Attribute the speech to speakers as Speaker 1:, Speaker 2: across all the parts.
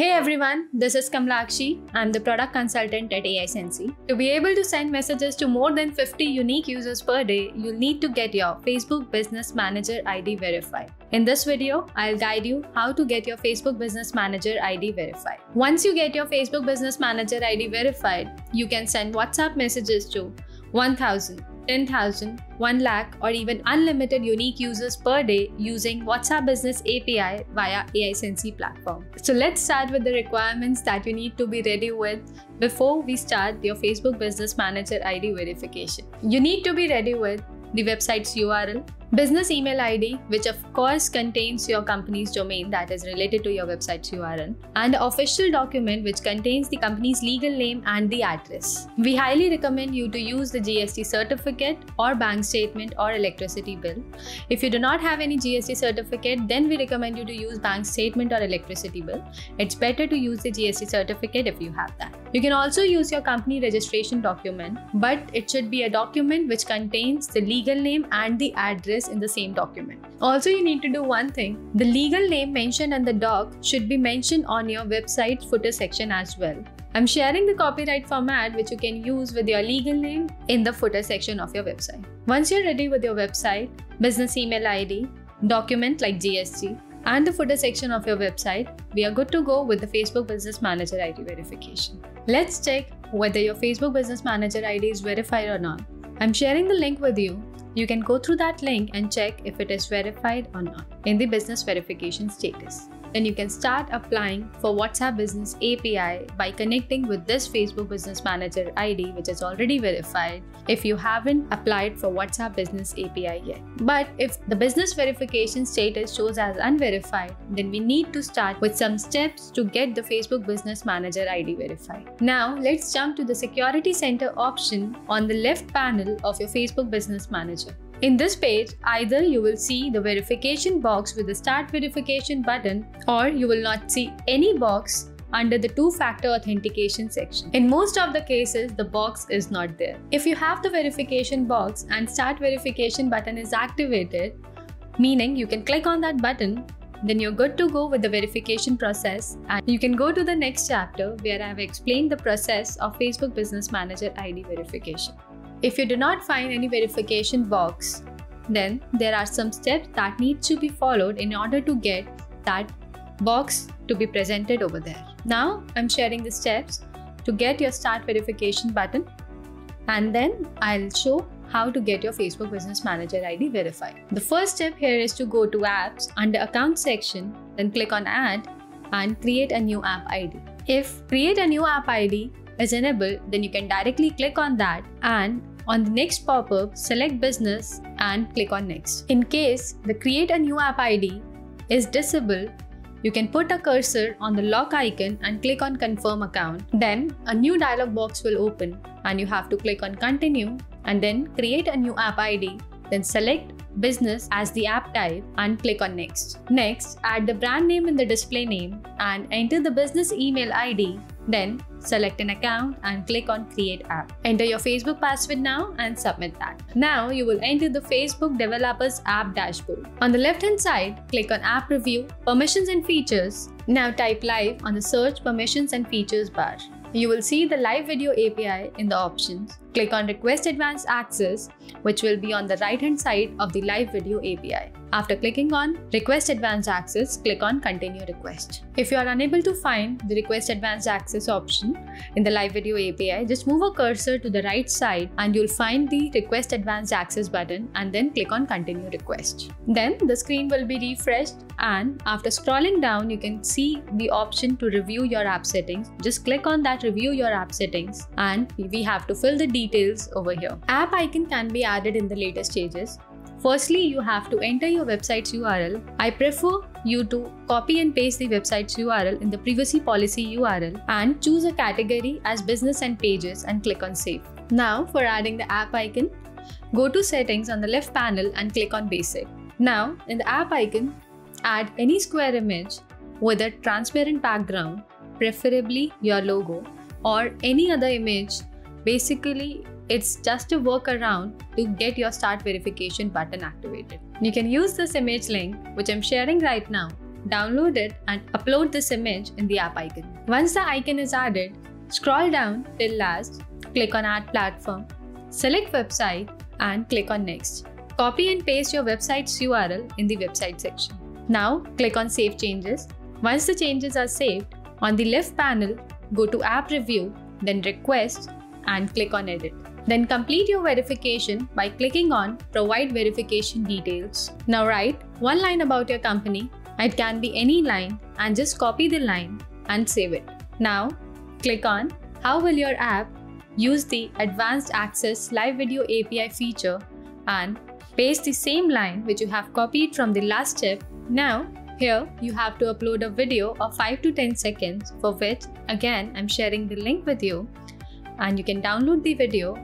Speaker 1: Hey everyone, this is Kamlakshi. I'm the product consultant at AI. To be able to send messages to more than 50 unique users per day, you'll need to get your Facebook Business Manager ID verified. In this video, I'll guide you how to get your Facebook Business Manager ID verified. Once you get your Facebook Business Manager ID verified, you can send WhatsApp messages to 1000, 10,000, 1 lakh, or even unlimited unique users per day using WhatsApp Business API via AI platform. So let's start with the requirements that you need to be ready with before we start your Facebook Business Manager ID verification. You need to be ready with the website's URL, business email ID, which of course contains your company's domain that is related to your website's URL, and official document which contains the company's legal name and the address. We highly recommend you to use the GST certificate or bank statement or electricity bill. If you do not have any GST certificate, then we recommend you to use bank statement or electricity bill. It's better to use the GST certificate if you have that. You can also use your company registration document, but it should be a document which contains the legal name and the address in the same document. Also, you need to do one thing the legal name mentioned in the doc should be mentioned on your website footer section as well. I'm sharing the copyright format which you can use with your legal name in the footer section of your website. Once you're ready with your website, business email ID, document like GST, and the footer section of your website, we are good to go with the Facebook Business Manager ID verification. Let's check whether your Facebook Business Manager ID is verified or not. I'm sharing the link with you you can go through that link and check if it is verified or not in the business verification status. Then you can start applying for WhatsApp Business API by connecting with this Facebook Business Manager ID, which is already verified if you haven't applied for WhatsApp Business API yet. But if the business verification status shows as unverified, then we need to start with some steps to get the Facebook Business Manager ID verified. Now, let's jump to the Security Center option on the left panel of your Facebook Business Manager. In this page, either you will see the verification box with the start verification button or you will not see any box under the two-factor authentication section. In most of the cases, the box is not there. If you have the verification box and start verification button is activated, meaning you can click on that button, then you're good to go with the verification process and you can go to the next chapter where I have explained the process of Facebook Business Manager ID verification. If you do not find any verification box, then there are some steps that need to be followed in order to get that box to be presented over there. Now I'm sharing the steps to get your start verification button and then I'll show how to get your Facebook Business Manager ID verified. The first step here is to go to apps under account section, then click on add and create a new app ID. If create a new app ID is enabled, then you can directly click on that and on the next pop-up, select business and click on next. In case the create a new app ID is disabled, you can put a cursor on the lock icon and click on confirm account. Then a new dialog box will open and you have to click on continue and then create a new app ID. Then select business as the app type and click on next. Next, add the brand name in the display name and enter the business email ID. Then select an account and click on create app. Enter your Facebook password now and submit that. Now you will enter the Facebook developers app dashboard. On the left hand side, click on app review, permissions and features. Now type live on the search permissions and features bar. You will see the live video API in the options. Click on request advanced access, which will be on the right hand side of the live video API. After clicking on Request Advanced Access, click on Continue Request. If you are unable to find the Request Advanced Access option in the Live Video API, just move a cursor to the right side and you'll find the Request Advanced Access button and then click on Continue Request. Then the screen will be refreshed and after scrolling down, you can see the option to review your app settings. Just click on that Review Your App Settings and we have to fill the details over here. App icon can be added in the later stages. Firstly, you have to enter your website's URL. I prefer you to copy and paste the website's URL in the privacy policy URL and choose a category as business and pages and click on save. Now for adding the app icon, go to settings on the left panel and click on basic. Now in the app icon, add any square image with a transparent background, preferably your logo or any other image. Basically, it's just a workaround to get your start verification button activated. You can use this image link, which I'm sharing right now, download it and upload this image in the app icon. Once the icon is added, scroll down till last, click on Add Platform, select Website and click on Next. Copy and paste your website's URL in the website section. Now click on Save Changes. Once the changes are saved, on the left panel, go to App Review, then Request and click on Edit. Then complete your verification by clicking on Provide Verification Details. Now write one line about your company. It can be any line and just copy the line and save it. Now click on How will your app use the Advanced Access Live Video API feature and paste the same line which you have copied from the last step. Now here you have to upload a video of 5 to 10 seconds for which again I'm sharing the link with you and you can download the video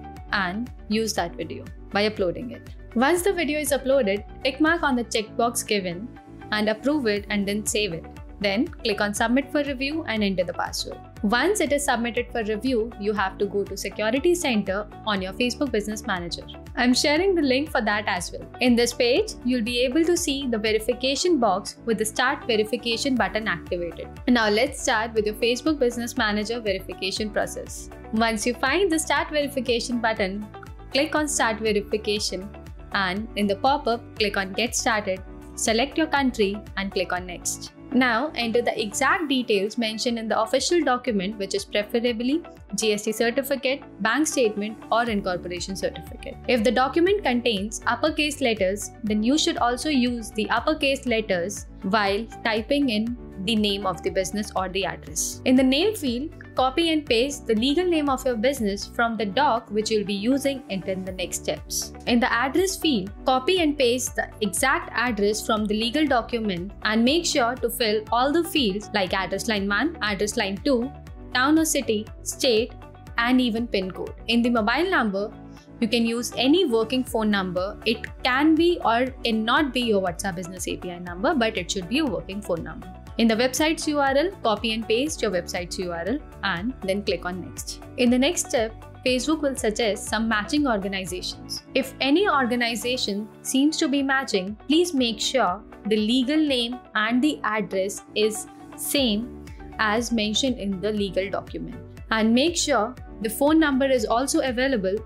Speaker 1: and use that video by uploading it. Once the video is uploaded, tick mark on the checkbox given and approve it and then save it. Then click on submit for review and enter the password. Once it is submitted for review, you have to go to Security Center on your Facebook Business Manager. I'm sharing the link for that as well. In this page, you'll be able to see the verification box with the Start Verification button activated. Now let's start with your Facebook Business Manager verification process. Once you find the Start Verification button, click on Start Verification and in the pop-up, click on Get Started, select your country and click on Next. Now enter the exact details mentioned in the official document which is preferably GST certificate, bank statement or incorporation certificate. If the document contains uppercase letters, then you should also use the uppercase letters while typing in the name of the business or the address. In the name field, copy and paste the legal name of your business from the doc which you'll be using in the next steps. In the address field, copy and paste the exact address from the legal document and make sure to fill all the fields like address line 1, address line 2, town or city, state, and even PIN code. In the mobile number, you can use any working phone number. It can be or cannot be your WhatsApp Business API number, but it should be a working phone number. In the website's URL, copy and paste your website's URL and then click on next. In the next step, Facebook will suggest some matching organizations. If any organization seems to be matching, please make sure the legal name and the address is same as mentioned in the legal document. And make sure the phone number is also available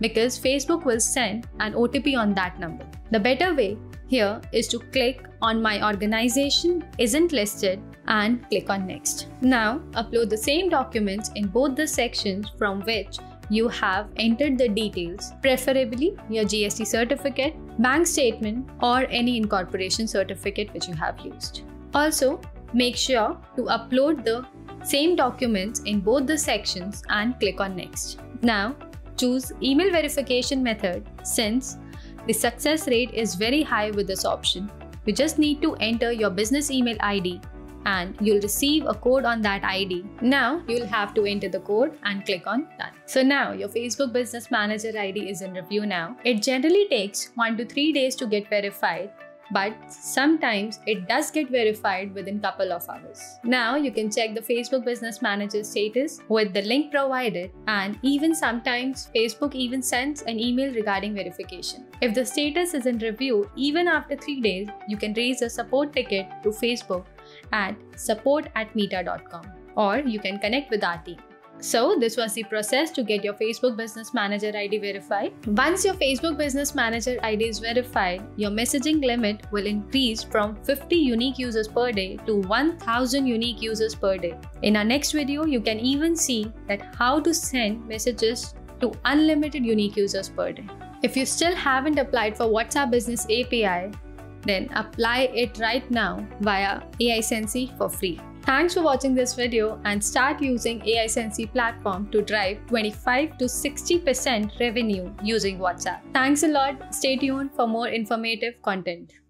Speaker 1: because Facebook will send an OTP on that number. The better way here is to click on my organization isn't listed and click on next. Now upload the same documents in both the sections from which you have entered the details, preferably your GST certificate, bank statement or any incorporation certificate which you have used. Also, make sure to upload the same documents in both the sections and click on next. Now, choose email verification method since the success rate is very high with this option. You just need to enter your business email ID and you'll receive a code on that ID. Now you'll have to enter the code and click on done. So now your Facebook Business Manager ID is in review now. It generally takes 1 to 3 days to get verified but sometimes it does get verified within couple of hours. Now you can check the Facebook Business Manager status with the link provided and even sometimes Facebook even sends an email regarding verification. If the status is in review even after 3 days, you can raise a support ticket to Facebook at support at meta.com or you can connect with our team. So this was the process to get your Facebook Business Manager ID verified. Once your Facebook Business Manager ID is verified, your messaging limit will increase from 50 unique users per day to 1000 unique users per day. In our next video, you can even see that how to send messages to unlimited unique users per day. If you still haven't applied for WhatsApp Business API, then apply it right now via AiSensy for free. Thanks for watching this video and start using AiSensy platform to drive 25 to 60% revenue using WhatsApp. Thanks a lot. Stay tuned for more informative content.